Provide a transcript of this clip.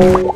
you.